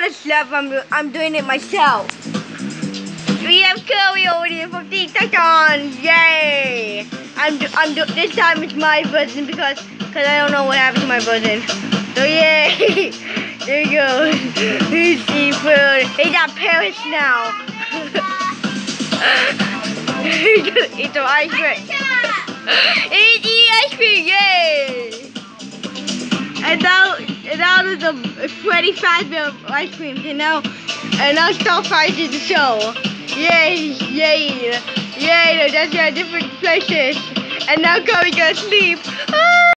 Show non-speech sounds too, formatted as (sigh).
the stuff. I'm I'm doing it myself. We have over here from TikTok Yay! I'm do, I'm do, this time it's my version because because I don't know what happened to my version. So yay! (laughs) there you go. He's seafood. He's at Paris now. (laughs) Eat some ice cream. Eat, (laughs) eat ice cream, yay! And now, and now there's a Freddy Fazbear ice cream, and now, and now Starfire is the show. Yay, yay, yay, that's your different places. And now Chloe goes sleep. Ah!